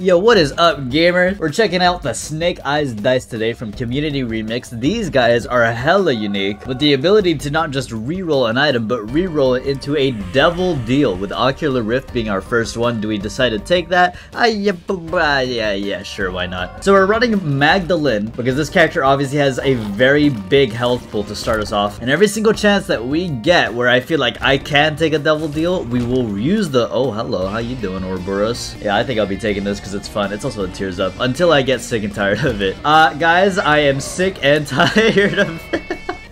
Yo, what is up, gamers? We're checking out the Snake Eyes dice today from Community Remix. These guys are hella unique, with the ability to not just reroll an item, but reroll it into a devil deal, with Ocular Rift being our first one. Do we decide to take that? Uh, yeah, uh, yeah, yeah, sure, why not? So we're running Magdalene, because this character obviously has a very big health pool to start us off, and every single chance that we get where I feel like I can take a devil deal, we will use the- Oh, hello, how you doing, Ouroboros? Yeah, I think I'll be taking this because it's fun. It's also a tears up until I get sick and tired of it. Uh, guys, I am sick and tired of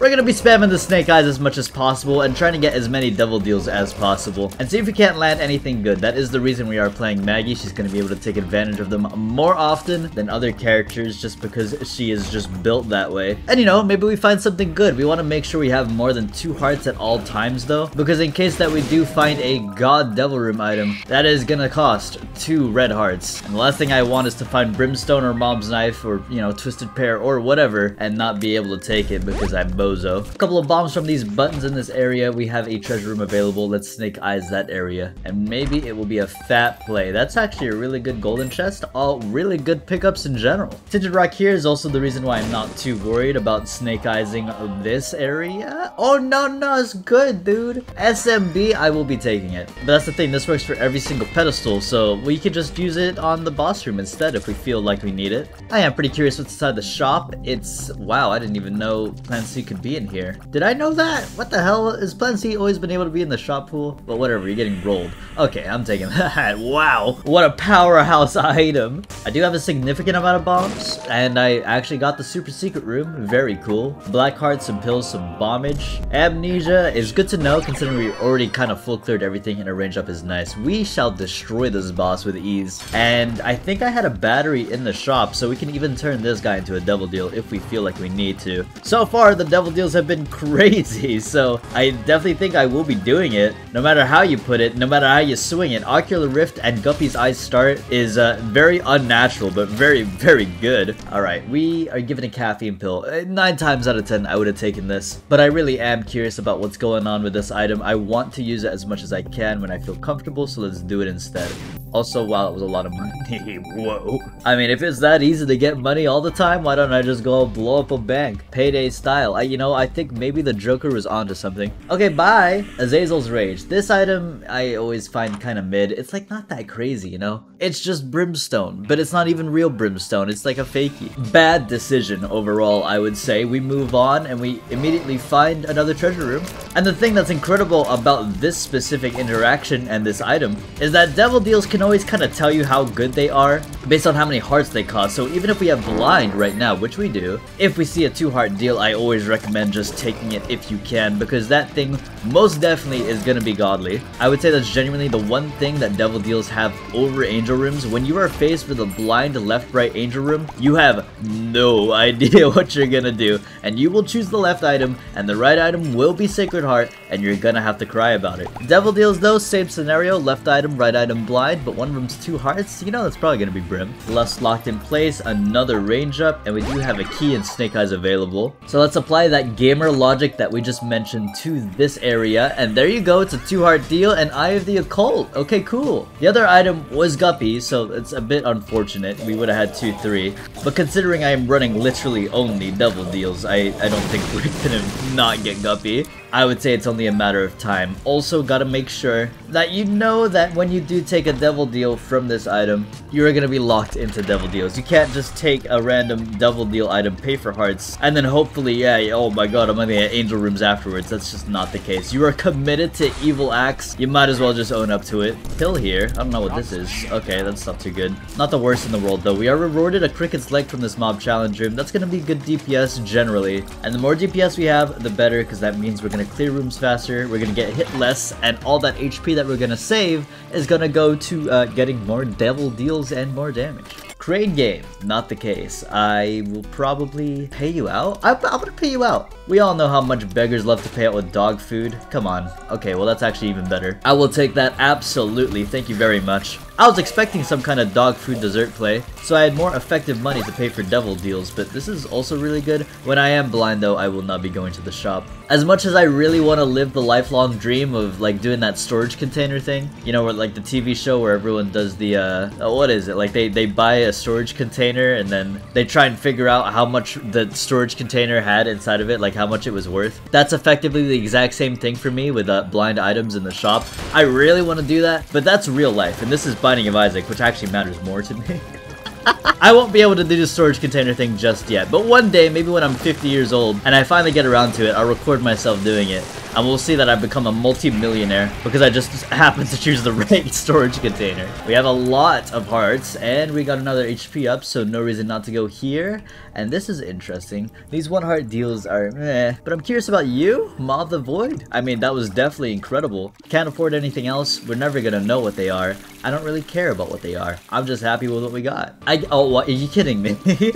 We're gonna be spamming the snake eyes as much as possible and trying to get as many devil deals as possible and see if we can't land anything good. That is the reason we are playing Maggie. She's gonna be able to take advantage of them more often than other characters just because she is just built that way. And you know, maybe we find something good. We want to make sure we have more than two hearts at all times though because in case that we do find a god devil room item, that is gonna cost two red hearts. And the last thing I want is to find brimstone or mom's knife or, you know, twisted pair or whatever and not be able to take it because I'm both bozo. A couple of bombs from these buttons in this area. We have a treasure room available. Let's snake eyes that area. And maybe it will be a fat play. That's actually a really good golden chest. All really good pickups in general. Tinted rock here is also the reason why I'm not too worried about snake eyesing this area. Oh, no, no, it's good, dude. SMB, I will be taking it. But that's the thing, this works for every single pedestal, so we could just use it on the boss room instead if we feel like we need it. I am pretty curious what's inside the shop. It's, wow, I didn't even know Clancy could be in here. Did I know that? What the hell? Has Clancy always been able to be in the shop pool? But whatever, you're getting rolled. Okay, I'm taking that. wow, what a powerhouse item. I do have a significant amount of bombs, and I actually got the super secret room. Very cool. Black heart, some pills, some bombage. Amnesia is good to know considering we already kind of full cleared everything and a range up is nice. We shall destroy this boss with ease. And I think I had a battery in the shop, so we can even turn this guy into a double deal if we feel like we need to. So far, the devil deals have been crazy, so I definitely think I will be doing it. No matter how you put it, no matter how you swing it, Ocular Rift and Guppy's Eyes start is uh, very unnatural, but very, very good. Alright, we are given a caffeine pill. Uh, nine times out of ten, I would have taken this. But I really am curious about what's going on with this item. I want to use it as much as I can when I feel comfortable, so let's do it instead. Also, wow, it was a lot of money. Whoa. I mean, if it's that easy to get money all the time, why don't I just go blow up a bank? Payday style. I, you know, I think maybe the Joker was onto something. Okay, bye. Azazel's Rage. This item I always find kind of mid. It's like not that crazy, you know? It's just brimstone, but it's not even real brimstone. It's like a fakey. Bad decision overall, I would say. We move on and we immediately find another treasure room. And the thing that's incredible about this specific interaction and this item is that devil deals can always kind of tell you how good they are based on how many hearts they cost. So even if we have blind right now, which we do, if we see a two heart deal, I always recommend just taking it if you can because that thing most definitely is going to be godly. I would say that's genuinely the one thing that devil deals have over angel rooms. When you are faced with a blind left-right angel room, you have no idea what you're going to do and you will choose the left item and the right item will be Sacred Heart and you're to have to cry about it. Devil deals though, same scenario, left item, right item blind, but one of them's two hearts, you know that's probably gonna be Brim. Lust locked in place, another range up, and we do have a key and Snake Eyes available. So let's apply that gamer logic that we just mentioned to this area, and there you go, it's a two heart deal, and Eye of the Occult. Okay, cool. The other item was Guppy, so it's a bit unfortunate. We would have had two, three. But considering I am running literally only double deals, I, I don't think we're gonna not get Guppy. I would say it's only a matter of time. Also gotta make sure that you know that when you do take a devil deal from this item, you're gonna be locked into devil deals. You can't just take a random devil deal item, pay for hearts, and then hopefully, yeah, oh my god, I'm gonna get angel rooms afterwards. That's just not the case. You are committed to evil acts, you might as well just own up to it. Kill here, I don't know what this is. Okay, that's not too good. Not the worst in the world though. We are rewarded a cricket's leg from this mob challenge room. That's gonna be good DPS generally. And the more DPS we have, the better, because that means we're gonna gonna clear rooms faster, we're gonna get hit less, and all that HP that we're gonna save is gonna go to uh, getting more devil deals and more damage. Crane game, not the case. I will probably pay you out. I'm, I'm, gonna pay you out. We all know how much beggars love to pay out with dog food. Come on. Okay, well that's actually even better. I will take that absolutely. Thank you very much. I was expecting some kind of dog food dessert play, so I had more effective money to pay for devil deals, but this is also really good. When I am blind though, I will not be going to the shop. As much as I really want to live the lifelong dream of like doing that storage container thing, you know, where like the TV show where everyone does the, uh, oh, what is it? Like they, they buy a storage container and then they try and figure out how much the storage container had inside of it, like how much it was worth. That's effectively the exact same thing for me with uh, blind items in the shop. I really want to do that, but that's real life, and this is Binding of Isaac, which actually matters more to me. I won't be able to do the storage container thing just yet, but one day, maybe when I'm 50 years old, and I finally get around to it, I'll record myself doing it, and we'll see that I've become a multi-millionaire because I just happened to choose the right storage container. We have a lot of hearts, and we got another HP up, so no reason not to go here, and this is interesting. These one heart deals are meh, but I'm curious about you, Mob the Void. I mean, that was definitely incredible. Can't afford anything else, we're never gonna know what they are. I don't really care about what they are. I'm just happy with what we got. I- oh, what, are you kidding me?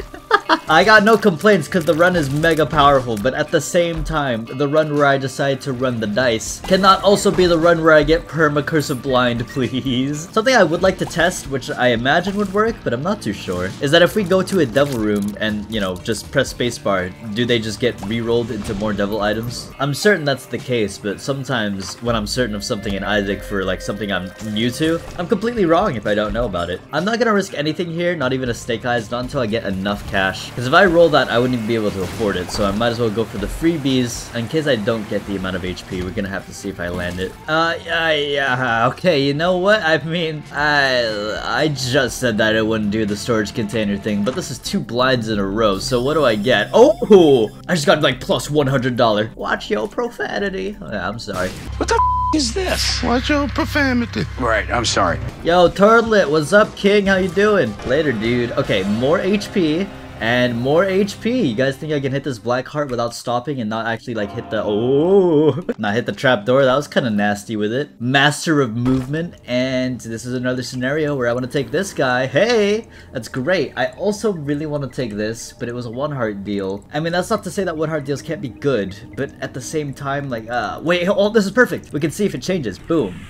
I got no complaints because the run is mega powerful, but at the same time, the run where I decide to run the dice cannot also be the run where I get perma cursive blind, please. Something I would like to test, which I imagine would work, but I'm not too sure, is that if we go to a devil room and, you know, just press spacebar, do they just get re-rolled into more devil items? I'm certain that's the case, but sometimes when I'm certain of something in Isaac for like something I'm new to, I'm completely wrong if I don't know about it. I'm not gonna risk anything here, not even a snake eyes, not until I get enough cash because if I roll that, I wouldn't even be able to afford it. So I might as well go for the freebies. In case I don't get the amount of HP, we're gonna have to see if I land it. Uh, yeah, yeah, okay, you know what? I mean, I, I just said that I wouldn't do the storage container thing, but this is two blinds in a row, so what do I get? Oh, I just got like plus $100. Watch your profanity. Oh, yeah, I'm sorry. What the is this? Watch your profanity. Right, I'm sorry. Yo, Turtlet, what's up, King? How you doing? Later, dude. Okay, more HP. And more HP. You guys think I can hit this black heart without stopping and not actually like hit the oh not hit the trap door? That was kind of nasty with it. Master of movement and this is another scenario where I want to take this guy. Hey, that's great. I also really want to take this, but it was a one heart deal. I mean, that's not to say that one heart deals can't be good, but at the same time, like, uh, wait, oh, this is perfect. We can see if it changes. Boom.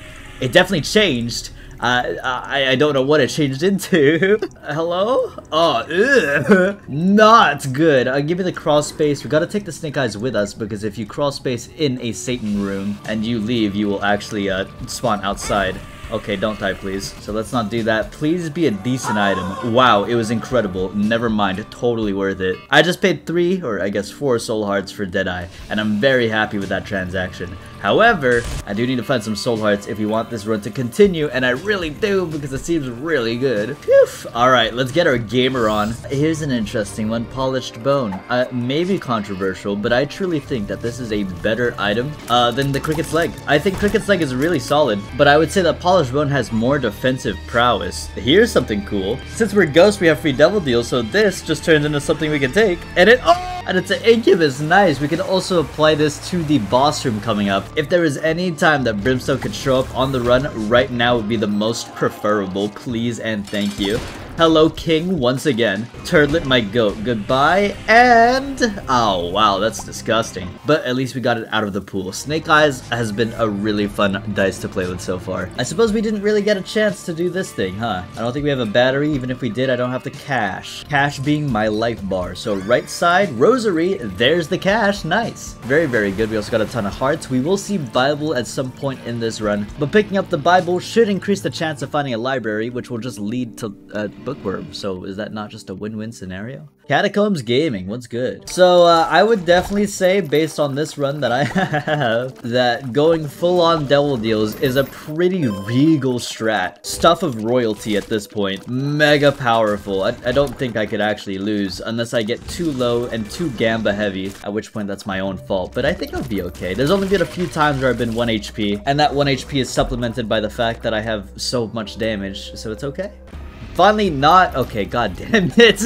It definitely changed. I, I don't know what it changed into. Hello? Oh, ugh. not good. Uh, give me the crawl space. We gotta take the snake eyes with us because if you crawl space in a Satan room and you leave, you will actually uh, spawn outside. Okay, don't die, please. So let's not do that. Please be a decent item. Wow, it was incredible. Never mind, totally worth it. I just paid three, or I guess four soul hearts for Deadeye, and I'm very happy with that transaction. However, I do need to find some soul hearts if we want this run to continue, and I really do because it seems really good. Phew! Alright, let's get our gamer on. Here's an interesting one, Polished Bone. Uh, maybe controversial, but I truly think that this is a better item uh, than the Cricket's Leg. I think Cricket's Leg is really solid, but I would say that Polished Bone has more defensive prowess. Here's something cool. Since we're ghosts, we have free devil deals, so this just turns into something we can take, and it- oh! And it's an incubus, nice. We can also apply this to the boss room coming up. If there is any time that Brimstone could show up on the run, right now would be the most preferable. Please and thank you. Hello, King, once again. Turtlet, my goat. Goodbye, and... Oh, wow, that's disgusting. But at least we got it out of the pool. Snake Eyes has been a really fun dice to play with so far. I suppose we didn't really get a chance to do this thing, huh? I don't think we have a battery. Even if we did, I don't have the cash. Cash being my life bar. So right side, rosary, there's the cash. Nice. Very, very good. We also got a ton of hearts. We will see Bible at some point in this run. But picking up the Bible should increase the chance of finding a library, which will just lead to... Uh, bookworm, so is that not just a win-win scenario? Catacombs Gaming, what's good? So, uh, I would definitely say, based on this run that I have, that going full-on Devil Deals is a pretty regal strat. Stuff of royalty at this point. Mega powerful. I, I don't think I could actually lose, unless I get too low and too Gamba heavy, at which point that's my own fault, but I think I'll be okay. There's only been a few times where I've been 1 HP, and that 1 HP is supplemented by the fact that I have so much damage, so it's okay. Finally not- okay, god damn it.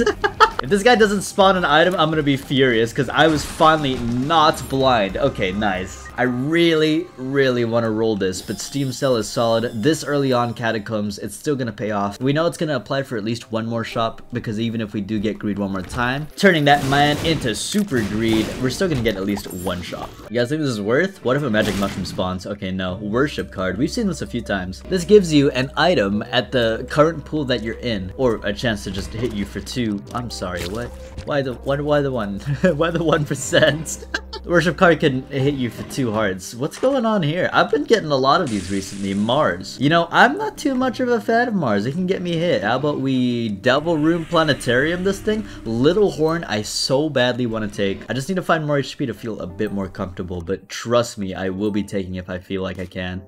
if this guy doesn't spawn an item, I'm gonna be furious because I was finally not blind. Okay, nice. I really, really want to roll this, but Steam Sale is solid. This early on Catacombs, it's still gonna pay off. We know it's gonna apply for at least one more shop, because even if we do get greed one more time, turning that man into super greed, we're still gonna get at least one shop. You guys think this is worth? What if a magic mushroom spawns? Okay, no. Worship card. We've seen this a few times. This gives you an item at the current pool that you're in, or a chance to just hit you for two. I'm sorry, what? Why the, why, why the one? why the one percent? The Worship card can hit you for two hearts. What's going on here? I've been getting a lot of these recently. Mars. You know, I'm not too much of a fan of Mars. It can get me hit. How about we Devil Room Planetarium this thing? Little Horn, I so badly want to take. I just need to find more HP to feel a bit more comfortable, but trust me, I will be taking if I feel like I can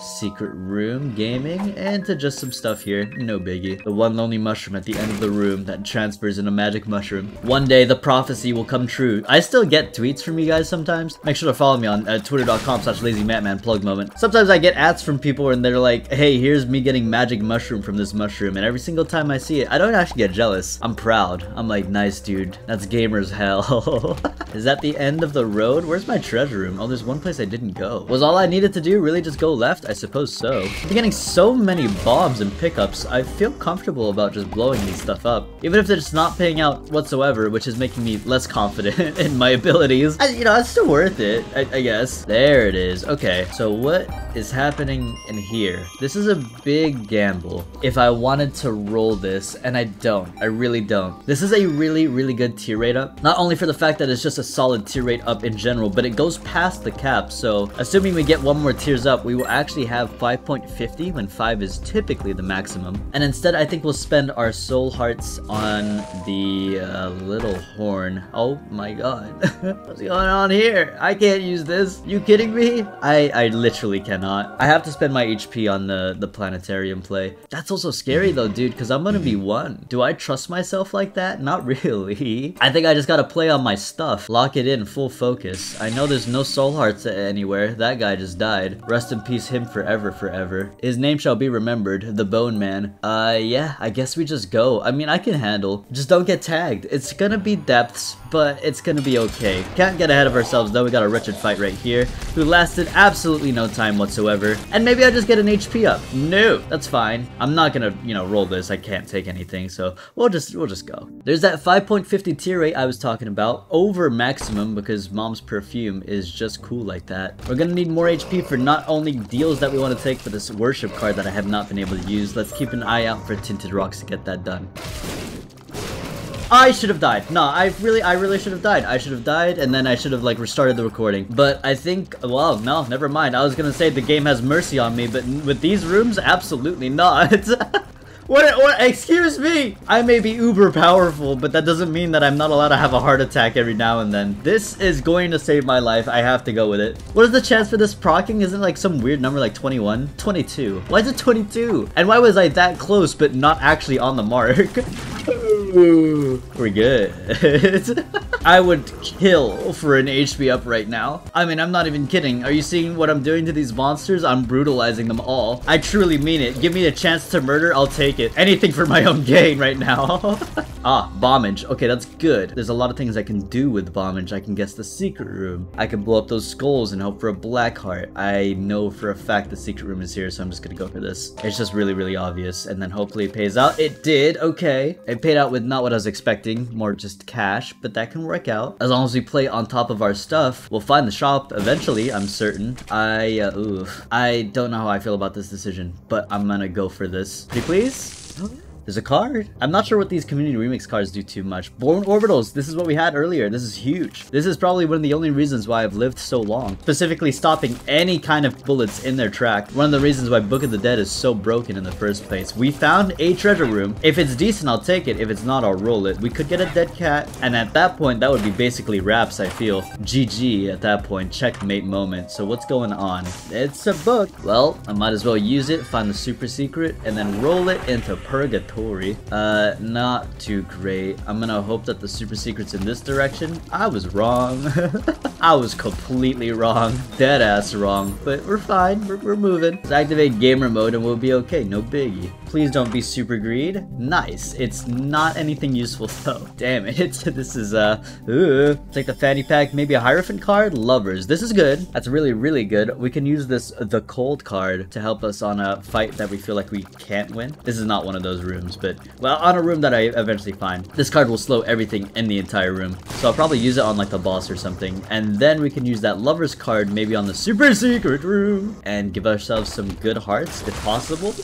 secret room gaming and to just some stuff here. No biggie. The one lonely mushroom at the end of the room that transfers in a magic mushroom. One day the prophecy will come true. I still get tweets from you guys sometimes. Make sure to follow me on uh, twitter.com slash lazymattman plug moment. Sometimes i get ads from people and they're like hey here's me getting magic mushroom from this mushroom. And every single time i see it i don't actually get jealous. I'm proud. I'm like nice dude. That's gamers hell. Is that the end of the road? Where's my treasure room? Oh there's one place i didn't go. Was all i needed to do really just go left i suppose so. Getting so many bombs and pickups, I feel comfortable about just blowing these stuff up. Even if it's not paying out whatsoever, which is making me less confident in my abilities. I, you know, it's still worth it, I, I guess. There it is. Okay, so what is happening in here? This is a big gamble. If I wanted to roll this, and I don't. I really don't. This is a really, really good tear rate up. Not only for the fact that it's just a solid tear rate up in general, but it goes past the cap, so assuming we get one more tears up, we will actually have have 5.50 when 5 is typically the maximum. And instead, I think we'll spend our soul hearts on the uh, little horn. Oh my god. What's going on here? I can't use this. You kidding me? I, I literally cannot. I have to spend my HP on the, the planetarium play. That's also scary though, dude, because I'm gonna be one. Do I trust myself like that? Not really. I think I just gotta play on my stuff. Lock it in, full focus. I know there's no soul hearts anywhere. That guy just died. Rest in peace him for forever, forever. His name shall be remembered, the Bone Man. Uh, yeah, I guess we just go. I mean, I can handle. Just don't get tagged. It's gonna be depths, but it's gonna be okay. Can't get ahead of ourselves though. We got a wretched fight right here, who lasted absolutely no time whatsoever. And maybe I just get an HP up. No, that's fine. I'm not gonna, you know, roll this. I can't take anything, so we'll just we'll just go. There's that 5.50 tear rate I was talking about, over maximum because mom's perfume is just cool like that. We're gonna need more HP for not only deals that we want to take for this worship card that I have not been able to use. Let's keep an eye out for Tinted Rocks to get that done. I should have died. No, I really, I really should have died. I should have died, and then I should have, like, restarted the recording. But I think, well, no, never mind. I was gonna say the game has mercy on me, but with these rooms, absolutely not. What, what, excuse me! I may be uber powerful, but that doesn't mean that I'm not allowed to have a heart attack every now and then. This is going to save my life. I have to go with it. What is the chance for this procking? Is it like some weird number like 21? 22. Why is it 22? And why was I that close but not actually on the mark? We're good. I would kill for an HP up right now. I mean, I'm not even kidding. Are you seeing what I'm doing to these monsters? I'm brutalizing them all. I truly mean it. Give me a chance to murder, I'll take it. Anything for my own gain right now. ah, bombage. Okay, that's good. There's a lot of things I can do with bombage. I can guess the secret room. I can blow up those skulls and hope for a black heart. I know for a fact the secret room is here, so I'm just gonna go for this. It's just really, really obvious. And then hopefully it pays out. It did. Okay. It paid out with not what I was expecting. More just cash, but that can work out. As long as we play on top of our stuff, we'll find the shop eventually, I'm certain. I, uh, ooh, I don't know how I feel about this decision, but I'm gonna go for this. Pretty please? There's a card. I'm not sure what these community remix cards do too much. Bone Orbitals, this is what we had earlier. This is huge. This is probably one of the only reasons why I've lived so long. Specifically stopping any kind of bullets in their track. One of the reasons why Book of the Dead is so broken in the first place. We found a treasure room. If it's decent, I'll take it. If it's not, I'll roll it. We could get a dead cat. And at that point, that would be basically wraps, I feel. GG at that point. Checkmate moment. So what's going on? It's a book. Well, I might as well use it, find the super secret, and then roll it into Purgatory. Uh, not too great. I'm gonna hope that the super secret's in this direction. I was wrong. I was completely wrong. Dead ass wrong. But we're fine. We're, we're moving. Let's activate gamer mode and we'll be okay. No biggie. Please don't be super greed. Nice. It's not anything useful though. Damn it. this is, uh, ooh. Take the fanny pack, maybe a Hierophant card. Lovers. This is good. That's really, really good. We can use this, the cold card, to help us on a fight that we feel like we can't win. This is not one of those rooms, but, well, on a room that I eventually find. This card will slow everything in the entire room. So I'll probably use it on, like, the boss or something. And then we can use that Lovers card maybe on the super secret room and give ourselves some good hearts, if possible.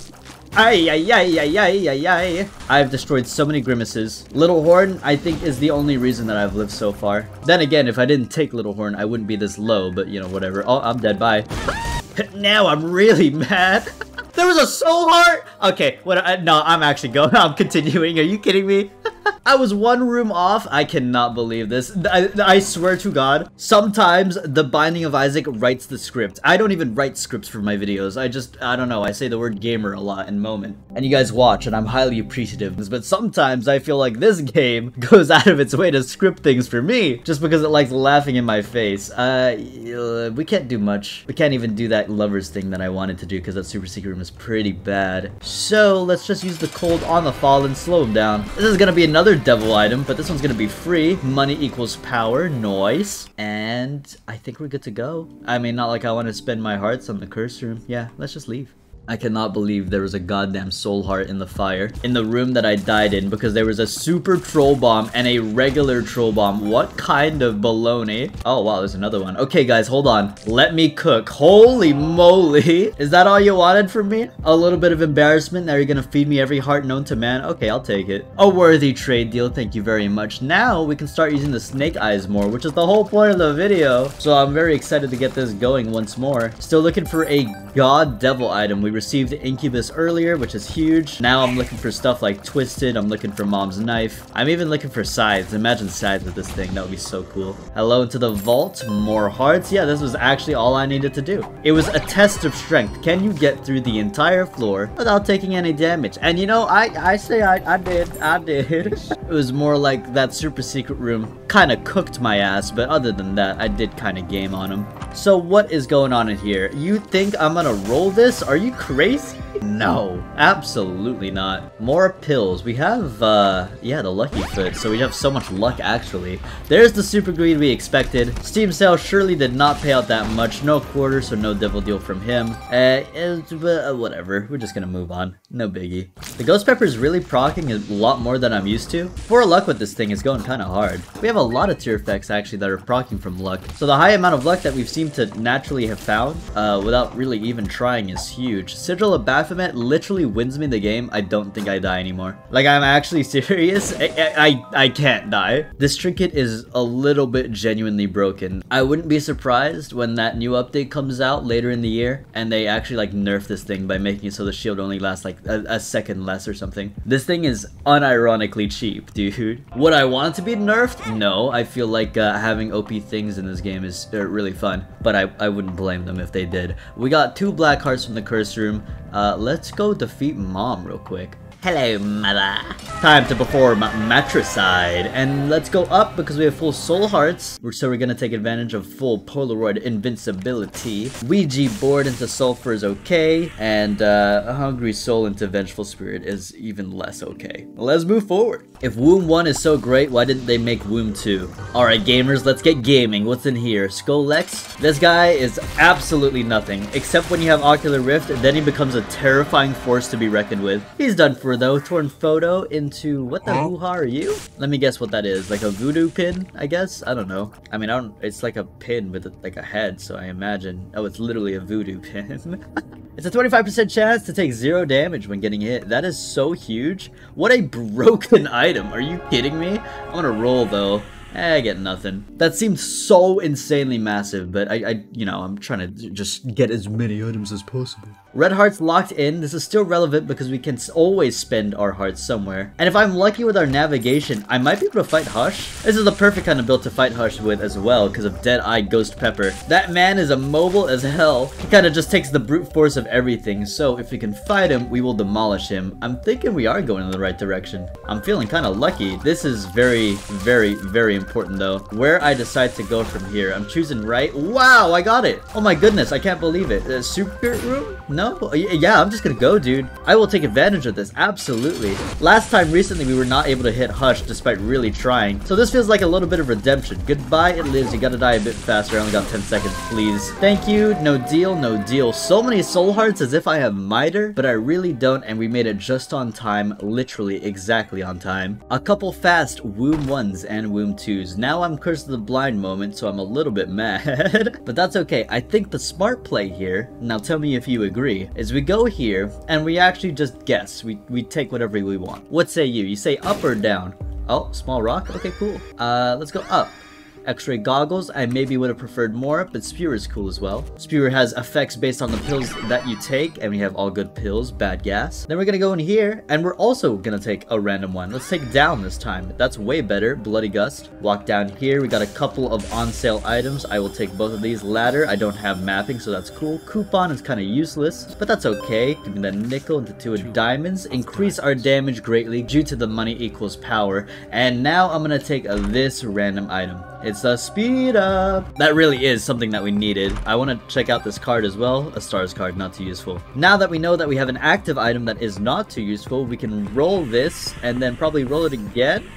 Ay, ay, ay, ay, ay, ay, ay. I've destroyed so many grimaces. Little Horn, I think, is the only reason that I've lived so far. Then again, if I didn't take Little Horn, I wouldn't be this low, but you know, whatever. Oh, I'm dead, bye. now I'm really mad. there was a soul heart? Okay, what? Uh, no, I'm actually going. I'm continuing. Are you kidding me? I was one room off. I cannot believe this. I, I, swear to God, sometimes the Binding of Isaac writes the script. I don't even write scripts for my videos. I just, I don't know, I say the word gamer a lot in moment. And you guys watch, and I'm highly appreciative. But sometimes I feel like this game goes out of its way to script things for me, just because it likes laughing in my face. Uh, we can't do much. We can't even do that lovers thing that I wanted to do, because that super secret room is pretty bad. So, let's just use the cold on the fall and slow him down. This is gonna be another devil item, but this one's gonna be free. Money equals power, noise. And I think we're good to go. I mean, not like I want to spend my hearts on the curse room. Yeah, let's just leave. I cannot believe there was a goddamn soul heart in the fire. In the room that I died in because there was a super troll bomb and a regular troll bomb. What kind of baloney? Oh wow, there's another one. Okay guys, hold on. Let me cook. Holy moly. Is that all you wanted from me? A little bit of embarrassment. Now you're gonna feed me every heart known to man? Okay, I'll take it. A worthy trade deal. Thank you very much. Now we can start using the snake eyes more, which is the whole point of the video. So I'm very excited to get this going once more. Still looking for a god devil item. We received Incubus earlier, which is huge. Now I'm looking for stuff like Twisted. I'm looking for Mom's Knife. I'm even looking for Scythes. Imagine Scythes with this thing. That would be so cool. Hello into the vault. More hearts. Yeah, this was actually all I needed to do. It was a test of strength. Can you get through the entire floor without taking any damage? And you know, I, I say I, I did. I did. it was more like that super secret room kind of cooked my ass, but other than that, I did kind of game on him. So what is going on in here? You think I'm gonna roll this? Are you crazy? No, absolutely not. More pills. We have, uh, yeah, the Lucky Foot, so we have so much luck, actually. There's the Super Greed we expected. Steam sale surely did not pay out that much. No quarter, so no devil deal from him. Uh, uh, whatever. We're just gonna move on. No biggie. The Ghost Pepper is really procking a lot more than I'm used to. Poor luck with this thing is going kind of hard. We have a lot of tier effects, actually, that are procking from luck. So the high amount of luck that we've seemed to naturally have found, uh, without really even trying is huge. Sigil of Baphomet literally wins me the game, I don't think I die anymore. Like, I'm actually serious. I, I, I can't die. This trinket is a little bit genuinely broken. I wouldn't be surprised when that new update comes out later in the year and they actually like nerf this thing by making it so the shield only lasts like a, a second less or something. This thing is unironically cheap, dude. Would I want to be nerfed? No, I feel like uh, having OP things in this game is uh, really fun, but I, I wouldn't blame them if they did. We got two black hearts from the curse room. Uh, let's go defeat mom real quick. Hello, mother. Time to perform matricide. And let's go up because we have full soul hearts. So we're gonna take advantage of full Polaroid invincibility. Ouija board into sulfur is okay. And uh, hungry soul into vengeful spirit is even less okay. Let's move forward. If Womb 1 is so great, why didn't they make Womb 2? Alright gamers, let's get gaming. What's in here? Scolex? This guy is absolutely nothing. Except when you have Ocular Rift, then he becomes a terrifying force to be reckoned with. He's done for though. Torn photo into what the hoo ha are you? Let me guess what that is. Like a voodoo pin, I guess? I don't know. I mean, I don't. It's like a pin with a, like a head, so I imagine. Oh, it's literally a voodoo pin. it's a 25% chance to take zero damage when getting hit. That is so huge. What a broken item. Are you kidding me? I'm gonna roll though. I get nothing. That seems so insanely massive, but I, I, you know, I'm trying to just get as many items as possible. Red hearts locked in. This is still relevant because we can always spend our hearts somewhere. And if I'm lucky with our navigation, I might be able to fight Hush. This is the perfect kind of build to fight Hush with as well because of Dead-Eye Ghost Pepper. That man is immobile as hell. He kind of just takes the brute force of everything. So if we can fight him, we will demolish him. I'm thinking we are going in the right direction. I'm feeling kind of lucky. This is very, very, very important though. Where I decide to go from here. I'm choosing right. Wow, I got it. Oh my goodness, I can't believe it. Uh, super room? No? Yeah, I'm just gonna go, dude. I will take advantage of this, absolutely. Last time recently we were not able to hit Hush despite really trying. So this feels like a little bit of redemption. Goodbye, it lives. You gotta die a bit faster. I only got 10 seconds, please. Thank you. No deal, no deal. So many soul hearts as if I have Miter, but I really don't and we made it just on time, literally exactly on time. A couple fast Womb 1s and Womb 2s. Now I'm Curse of the Blind moment, so I'm a little bit mad. but that's okay. I think the smart play here, now tell me if you agree, is we go here and we actually just guess. We, we take whatever we want. What say you? You say up or down? Oh, small rock? Okay, cool. Uh, let's go up. X-ray goggles, I maybe would have preferred more, but Spewer is cool as well. Spewer has effects based on the pills that you take, and we have all good pills, bad gas. Then we're gonna go in here, and we're also gonna take a random one. Let's take down this time. That's way better. Bloody Gust. Walk down here, we got a couple of on-sale items. I will take both of these. Ladder, I don't have mapping, so that's cool. Coupon is kind of useless, but that's okay. Give me that nickel into two diamonds. Increase our damage greatly due to the money equals power. And now I'm gonna take a, this random item. It's a speed up. That really is something that we needed. I want to check out this card as well. A stars card, not too useful. Now that we know that we have an active item that is not too useful, we can roll this and then probably roll it again.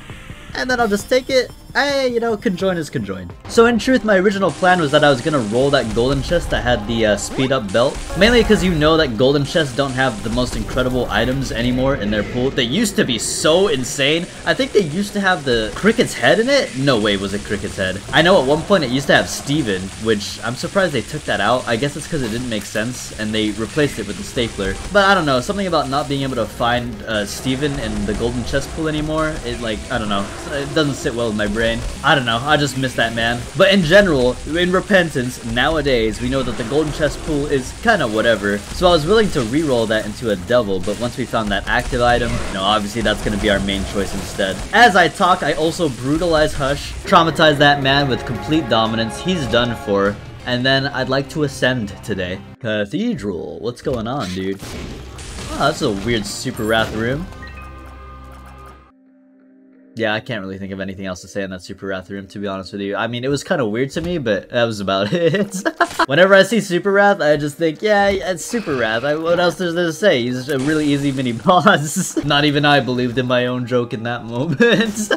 And then I'll just take it hey, you know, conjoin is conjoined. So in truth, my original plan was that I was gonna roll that golden chest that had the uh, speed up belt. Mainly because you know that golden chests don't have the most incredible items anymore in their pool. They used to be so insane. I think they used to have the cricket's head in it. No way was it cricket's head. I know at one point it used to have Steven, which I'm surprised they took that out. I guess it's because it didn't make sense and they replaced it with the stapler. But I don't know, something about not being able to find uh, Steven in the golden chest pool anymore, it like, I don't know, it doesn't sit well with my brain I don't know, I just miss that man. But in general, in Repentance, nowadays, we know that the golden chest pool is kinda whatever. So I was willing to re-roll that into a devil, but once we found that active item, you know, obviously that's gonna be our main choice instead. As I talk, I also brutalize Hush, traumatize that man with complete dominance. He's done for. And then I'd like to ascend today. Cathedral, what's going on, dude? Ah, oh, that's a weird super wrath room. Yeah, I can't really think of anything else to say in that Super Wrath room, to be honest with you. I mean, it was kind of weird to me, but that was about it. Whenever I see Super Wrath, I just think, yeah, it's Super Wrath. I, what else is there to say? He's a really easy mini boss. Not even I believed in my own joke in that moment.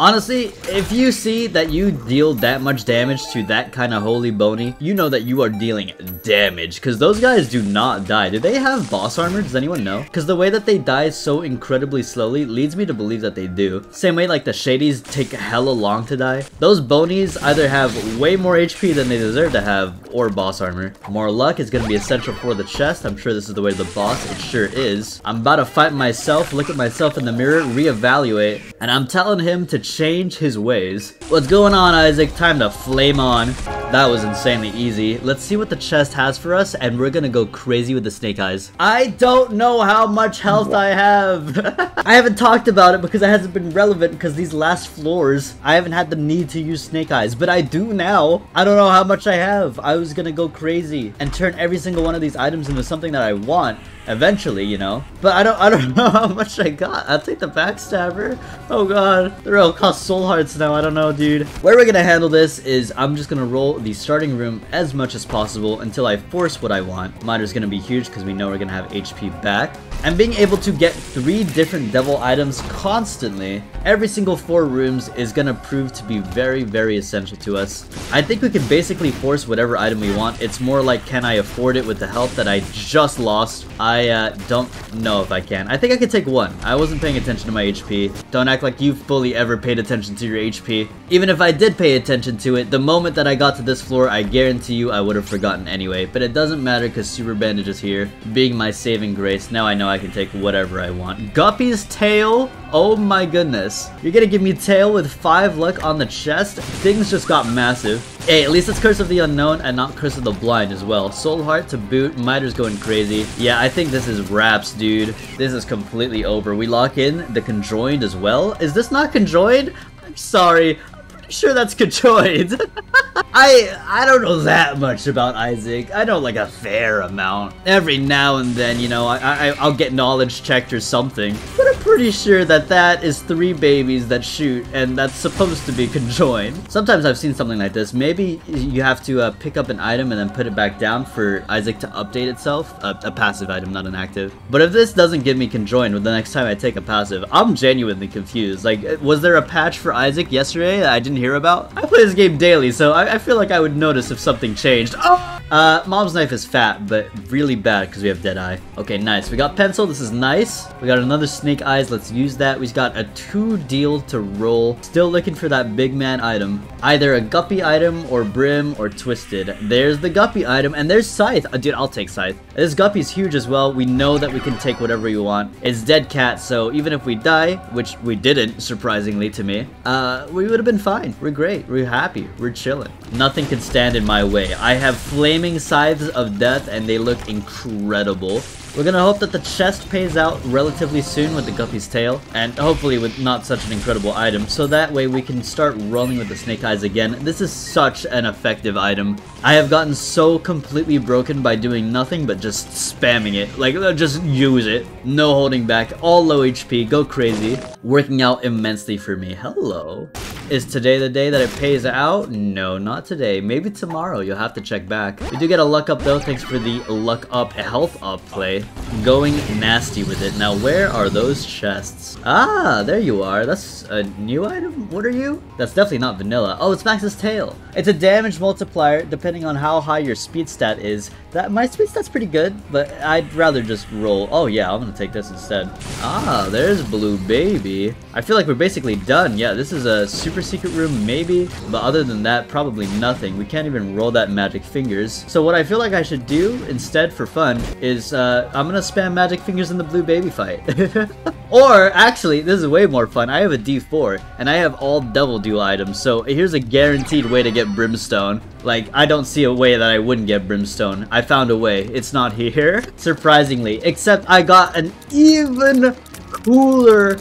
Honestly, if you see that you deal that much damage to that kind of holy bony, you know that you are dealing damage, because those guys do not die. Do they have boss armor? Does anyone know? Because the way that they die so incredibly slowly leads me to believe that they do. Same way like the Shadies take hella long to die. Those bonies either have way more HP than they deserve to have, or boss armor. More luck is going to be essential for the chest. I'm sure this is the way the boss. It sure is. I'm about to fight myself, look at myself in the mirror, reevaluate, and I'm telling him to change his ways. What's going on, Isaac? Time to flame on. That was insanely easy. Let's see what the chest has for us, and we're gonna go crazy with the snake eyes. I don't know how much health I have. I haven't talked about it because it hasn't been relevant because these last floors, I haven't had the need to use snake eyes, but I do now. I don't know how much I have. I was gonna go crazy and turn every single one of these items into something that I want eventually, you know. But I don't I don't know how much I got. I'll take the backstabber. Oh god. They're soul hearts now. I don't know, dude. Where we're gonna handle this is I'm just gonna roll the starting room as much as possible until I force what I want. Miner's is gonna be huge because we know we're gonna have HP back. And being able to get three different devil items constantly, every single four rooms is gonna prove to be very, very essential to us. I think we can basically force whatever item we want. It's more like can I afford it with the health that I just lost. I uh, don't know if I can. I think I can take one. I wasn't paying attention to my HP. Don't act like you fully ever paid attention to your HP. Even if I did pay attention to it, the moment that I got to this floor, I guarantee you I would have forgotten anyway. But it doesn't matter because Super Bandage is here, being my saving grace. Now I know I can take whatever I want. Guppy's tail? Oh my goodness. You're gonna give me tail with 5 luck on the chest? Things just got massive. Hey, at least it's Curse of the Unknown and not Curse of the Blind as well. Soul Heart to boot, Miter's going crazy. Yeah, I think this is wraps, dude. This is completely over. We lock in the Conjoined as well? Is this not Conjoined? I'm sorry. Sure that's Conjoined. I I don't know that much about Isaac. I know like a fair amount. Every now and then, you know, I, I I'll get knowledge checked or something. But I'm pretty sure that that is three babies that shoot, and that's supposed to be conjoined. Sometimes I've seen something like this. Maybe you have to uh, pick up an item and then put it back down for Isaac to update itself. A passive item, not an active. But if this doesn't give me conjoined with the next time I take a passive, I'm genuinely confused. Like, was there a patch for Isaac yesterday that I didn't hear about? I play this game daily, so I, I feel like I would notice if something changed. Oh! Uh, Mom's knife is fat, but really bad because we have Deadeye. Okay, nice. We got pencil. This is nice. We got another snake eyes. Let's use that. We've got a two deal to roll. Still looking for that big man item. Either a guppy item or brim or twisted. There's the guppy item and there's scythe. Uh, dude, I'll take scythe. This guppy's huge as well. We know that we can take whatever you want. It's dead cat, so even if we die, which we didn't, surprisingly to me, uh, we would have been fine. We're great. We're happy. We're chilling. Nothing can stand in my way. I have flaming scythes of death and they look incredible. We're gonna hope that the chest pays out relatively soon with the Guppy's tail, and hopefully with not such an incredible item, so that way we can start rolling with the Snake Eyes again. This is such an effective item. I have gotten so completely broken by doing nothing but just spamming it. Like, uh, just use it. No holding back, all low HP, go crazy. Working out immensely for me. Hello. Is today the day that it pays out? No, not today. Maybe tomorrow. You'll have to check back. We do get a luck up though. Thanks for the luck up health up play. Going nasty with it. Now, where are those chests? Ah, there you are. That's a new item? What are you? That's definitely not vanilla. Oh, it's Max's tail. It's a damage multiplier depending on how high your speed stat is. That My speed stat's pretty good, but I'd rather just roll. Oh yeah, I'm gonna take this instead. Ah, there's Blue Baby. I feel like we're basically done. Yeah, this is a super secret room, maybe. But other than that, probably nothing. We can't even roll that magic fingers. So what I feel like I should do instead for fun is uh, I'm gonna spam magic fingers in the Blue Baby fight. or actually, this is way more fun. I have a D4 and I have all double Dew items. So here's a guaranteed way to get Brimstone. Like, I don't see a way that I wouldn't get Brimstone. I found a way. It's not here, surprisingly. Except I got an even cooler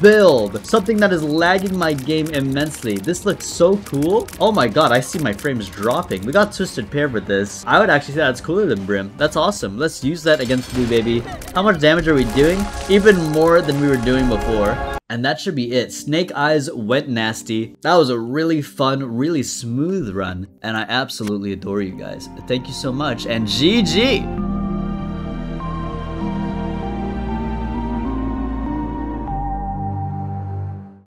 build. Something that is lagging my game immensely. This looks so cool. Oh my god, I see my frames dropping. We got Twisted Pair with this. I would actually say that's cooler than Brim. That's awesome. Let's use that against Blue Baby. How much damage are we doing? Even more than we were doing before. And that should be it. Snake Eyes went nasty. That was a really fun, really smooth run. And I absolutely adore you guys. Thank you so much. And GG!